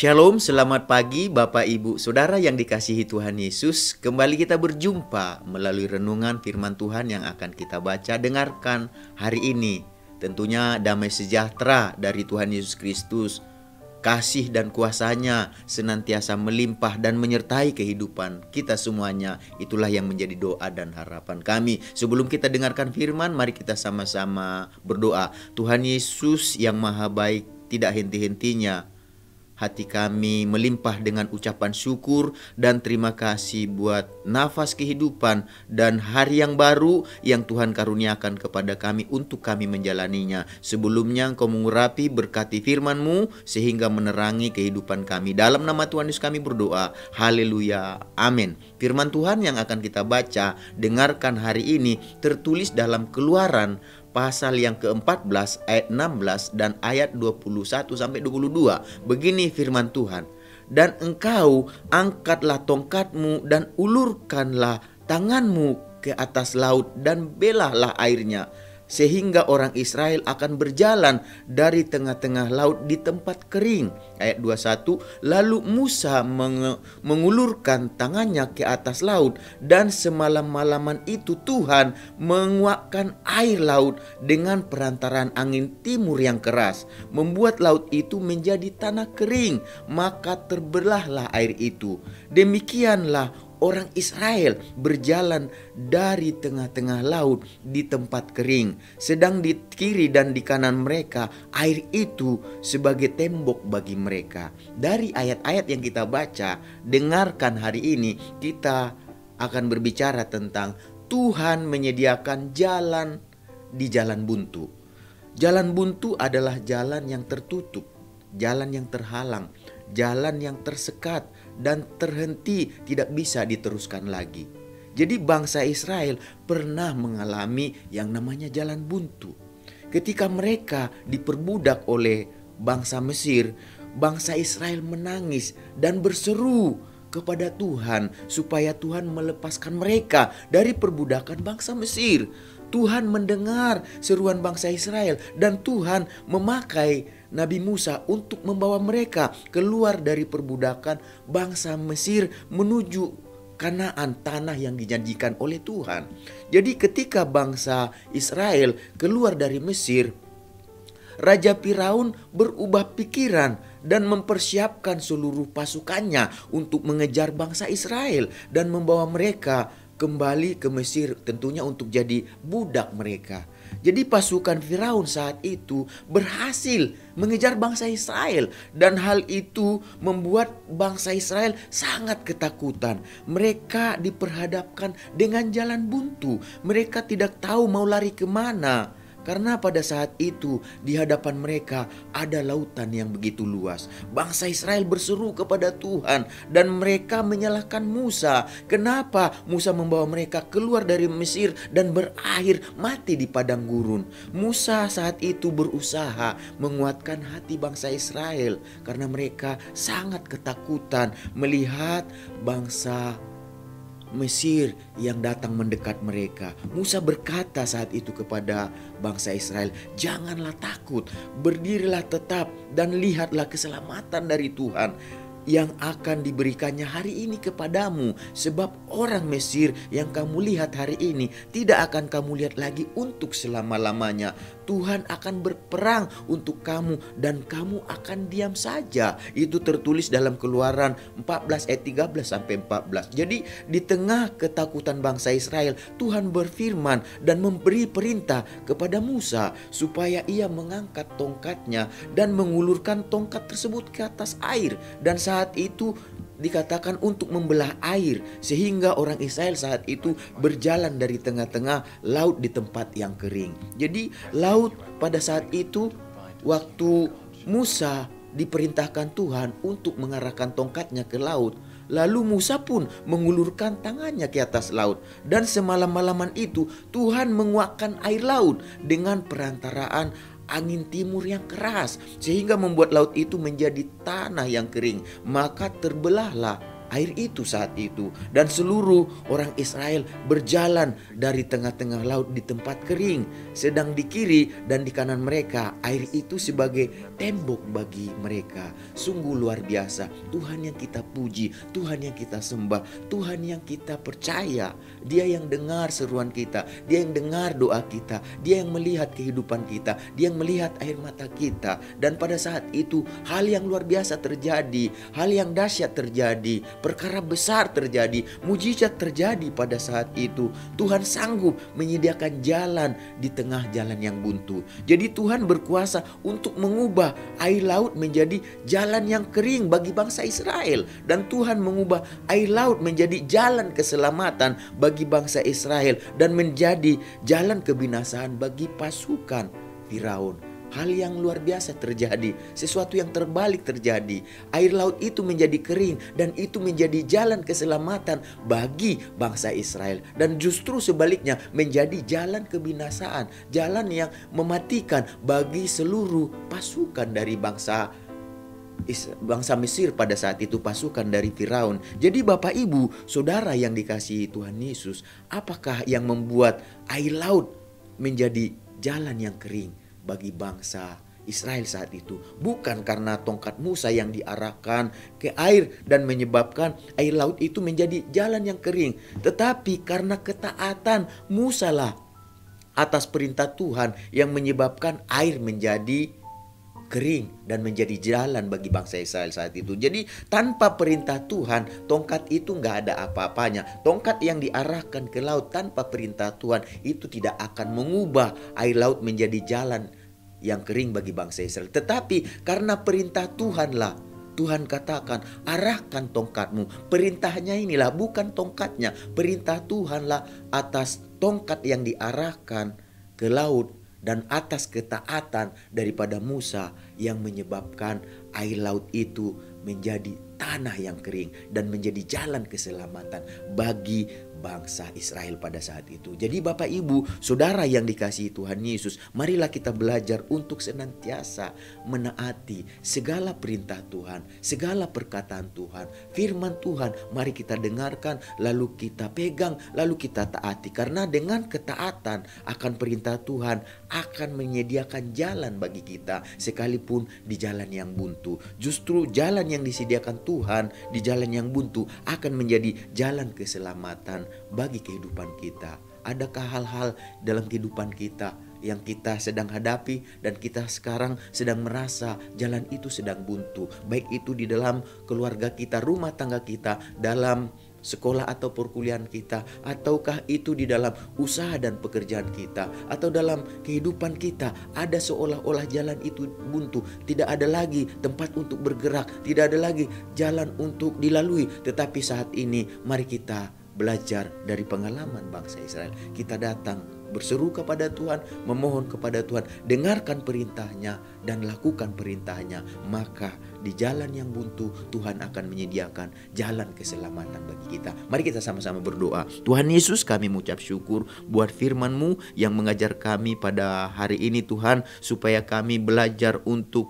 Shalom, selamat pagi Bapak Ibu Saudara yang dikasihi Tuhan Yesus. Kembali kita berjumpa melalui renungan firman Tuhan yang akan kita baca dengarkan hari ini. Tentunya damai sejahtera dari Tuhan Yesus Kristus. Kasih dan kuasanya senantiasa melimpah dan menyertai kehidupan kita semuanya. Itulah yang menjadi doa dan harapan kami. Sebelum kita dengarkan firman, mari kita sama-sama berdoa. Tuhan Yesus yang maha baik, tidak henti-hentinya hati kami melimpah dengan ucapan syukur dan terima kasih buat nafas kehidupan dan hari yang baru yang Tuhan karuniakan kepada kami untuk kami menjalaninya. Sebelumnya engkau mengurapi berkati firman-Mu sehingga menerangi kehidupan kami. Dalam nama Tuhan Yesus kami berdoa. Haleluya. Amin. Firman Tuhan yang akan kita baca, dengarkan hari ini tertulis dalam Keluaran pasal yang ke-14 ayat 16 dan ayat 21 sampai 22. Begini firman Tuhan. Dan engkau angkatlah tongkatmu dan ulurkanlah tanganmu ke atas laut dan belahlah airnya sehingga orang Israel akan berjalan dari tengah-tengah laut di tempat kering. Ayat 21, lalu Musa meng mengulurkan tangannya ke atas laut dan semalam-malaman itu Tuhan menguapkan air laut dengan perantaran angin timur yang keras, membuat laut itu menjadi tanah kering, maka terbelahlah air itu. Demikianlah orang Israel berjalan dari tengah-tengah laut di tempat kering, sedang di kiri dan di kanan mereka air itu sebagai tembok bagi mereka. Dari ayat-ayat yang kita baca, dengarkan hari ini kita akan berbicara tentang Tuhan menyediakan jalan di jalan buntu. Jalan buntu adalah jalan yang tertutup, jalan yang terhalang, jalan yang tersekat dan terhenti tidak bisa diteruskan lagi. Jadi bangsa Israel pernah mengalami yang namanya jalan buntu. Ketika mereka diperbudak oleh bangsa Mesir, bangsa Israel menangis dan berseru kepada Tuhan supaya Tuhan melepaskan mereka dari perbudakan bangsa Mesir. Tuhan mendengar seruan bangsa Israel dan Tuhan memakai Nabi Musa untuk membawa mereka keluar dari perbudakan bangsa Mesir menuju Kanaan tanah yang dijanjikan oleh Tuhan. Jadi ketika bangsa Israel keluar dari Mesir, Raja Firaun berubah pikiran dan mempersiapkan seluruh pasukannya untuk mengejar bangsa Israel dan membawa mereka kembali ke Mesir tentunya untuk jadi budak mereka. Jadi pasukan Firaun saat itu berhasil mengejar bangsa Israel dan hal itu membuat bangsa Israel sangat ketakutan. Mereka diperhadapkan dengan jalan buntu. Mereka tidak tahu mau lari ke mana. Karena pada saat itu di hadapan mereka ada lautan yang begitu luas. Bangsa Israel berseru kepada Tuhan dan mereka menyalahkan Musa. Kenapa Musa membawa mereka keluar dari Mesir dan berakhir mati di padang gurun? Musa saat itu berusaha menguatkan hati bangsa Israel karena mereka sangat ketakutan melihat bangsa Mesir yang datang mendekat mereka. Musa berkata saat itu kepada bangsa Israel, "Janganlah takut, berdirilah tetap dan lihatlah keselamatan dari Tuhan." Yang akan diberikannya hari ini kepadamu sebab orang Mesir yang kamu lihat hari ini tidak akan kamu lihat lagi untuk selama-lamanya Tuhan akan berperang untuk kamu dan kamu akan diam saja. Itu tertulis dalam Keluaran 14 ayat 13 sampai 14. Jadi di tengah ketakutan bangsa Israel, Tuhan berfirman dan memberi perintah kepada Musa supaya ia mengangkat tongkatnya dan mengulurkan tongkat tersebut ke atas air dan saat itu dikatakan untuk membelah air sehingga orang Israel saat itu berjalan dari tengah-tengah laut di tempat yang kering. Jadi laut pada saat itu waktu Musa diperintahkan Tuhan untuk mengarahkan tongkatnya ke laut, Lalu Musa pun mengulurkan tangannya ke atas laut. Dan semalam-malaman itu Tuhan menguakkan air laut dengan perantaraan angin timur yang keras sehingga membuat laut itu menjadi tanah yang kering. Maka terbelahlah air itu saat itu. Dan seluruh orang Israel berjalan dari tengah-tengah laut di tempat kering sedang di kiri dan di kanan mereka. Air itu sebagai tembok bagi mereka. Sungguh luar biasa. Tuhan yang kita puji Tuhan yang kita sembah Tuhan yang kita percaya. Dia yang dengar seruan kita dia yang dengar doa kita dia yang melihat kehidupan kita dia yang melihat air mata kita. Dan pada saat itu hal yang luar biasa terjadi hal yang dahsyat terjadi perkara besar terjadi, mujizat terjadi pada saat itu. Tuhan sanggup menyediakan jalan di tengah jalan yang buntu. Jadi Tuhan berkuasa untuk mengubah air laut menjadi jalan yang kering bagi bangsa Israel dan Tuhan mengubah air laut menjadi jalan keselamatan bagi bangsa Israel dan menjadi jalan kebinasaan bagi pasukan Firaun. Hal yang luar biasa terjadi, sesuatu yang terbalik terjadi. Air laut itu menjadi kering dan itu menjadi jalan keselamatan bagi bangsa Israel dan justru sebaliknya menjadi jalan kebinasaan, jalan yang mematikan bagi seluruh pasukan dari bangsa bangsa Mesir pada saat itu pasukan dari Firaun. Jadi Bapak Ibu, Saudara yang dikasihi Tuhan Yesus, apakah yang membuat air laut menjadi jalan yang kering? Bagi bangsa Israel saat itu. Bukan karena tongkat Musa yang diarahkan ke air dan menyebabkan air laut itu menjadi jalan yang kering tetapi karena ketaatan Musa lah atas perintah Tuhan yang menyebabkan air menjadi kering dan menjadi jalan bagi bangsa Israel saat itu. Jadi tanpa perintah Tuhan, tongkat itu nggak ada apa-apanya. Tongkat yang diarahkan ke laut tanpa perintah Tuhan itu tidak akan mengubah air laut menjadi jalan yang kering bagi bangsa Israel. Tetapi karena perintah Tuhanlah Tuhan katakan, arahkan tongkatmu. Perintahnya inilah, bukan tongkatnya. Perintah Tuhanlah atas tongkat yang diarahkan ke laut dan atas ketaatan daripada Musa yang menyebabkan air laut itu menjadi tanah yang kering dan menjadi jalan keselamatan bagi bangsa Israel pada saat itu. Jadi Bapak Ibu, Saudara yang dikasihi Tuhan Yesus, marilah kita belajar untuk senantiasa menaati segala perintah Tuhan, segala perkataan Tuhan, firman Tuhan. Mari kita dengarkan, lalu kita pegang, lalu kita taati. Karena dengan ketaatan akan perintah Tuhan akan menyediakan jalan bagi kita sekalipun di jalan yang buntu. Justru jalan yang disediakan Tuhan di jalan yang buntu akan menjadi jalan keselamatan bagi kehidupan kita. Adakah hal-hal dalam kehidupan kita yang kita sedang hadapi dan kita sekarang sedang merasa jalan itu sedang buntu, baik itu di dalam keluarga kita, rumah tangga kita, dalam sekolah atau perkuliahan kita, ataukah itu di dalam usaha dan pekerjaan kita, atau dalam kehidupan kita, ada seolah-olah jalan itu buntu, tidak ada lagi tempat untuk bergerak, tidak ada lagi jalan untuk dilalui. Tetapi saat ini, mari kita belajar dari pengalaman bangsa Israel. Kita datang berseru kepada Tuhan, memohon kepada Tuhan, dengarkan perintahnya dan lakukan perintahnya. Maka di jalan yang buntu Tuhan akan menyediakan jalan keselamatan bagi kita. Mari kita sama-sama berdoa. Tuhan Yesus kami mengucap syukur buat firman-Mu yang mengajar kami pada hari ini Tuhan supaya kami belajar untuk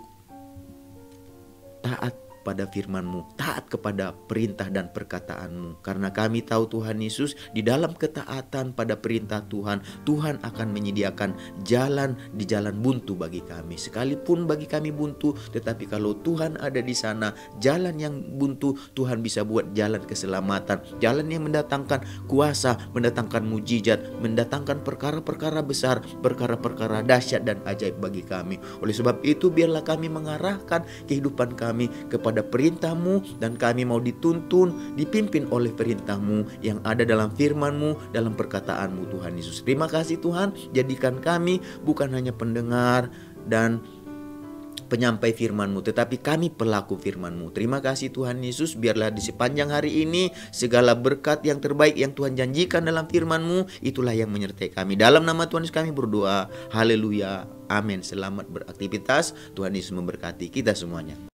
taat pada firman-Mu, taat kepada perintah dan perkataan-Mu. Karena kami tahu Tuhan Yesus di dalam ketaatan pada perintah Tuhan, Tuhan akan menyediakan jalan di jalan buntu bagi kami. Sekalipun bagi kami buntu, tetapi kalau Tuhan ada di sana, jalan yang buntu Tuhan bisa buat jalan keselamatan, jalan yang mendatangkan kuasa, mendatangkan mujizat, mendatangkan perkara-perkara besar, perkara-perkara dahsyat dan ajaib bagi kami. Oleh sebab itu biarlah kami mengarahkan kehidupan kami kepada kepada perintahmu dan kami mau dituntun, dipimpin oleh perintahmu yang ada dalam firmanmu, dalam perkataanmu Tuhan Yesus. Terima kasih Tuhan, jadikan kami bukan hanya pendengar dan penyampai firman-Mu, tetapi kami pelaku firman-Mu. Terima kasih Tuhan Yesus, biarlah di sepanjang hari ini segala berkat yang terbaik yang Tuhan janjikan dalam firman-Mu, itulah yang menyertai kami. Dalam nama Tuhan Yesus kami berdoa. Haleluya. Amin. Selamat beraktivitas. Tuhan Yesus memberkati kita semuanya.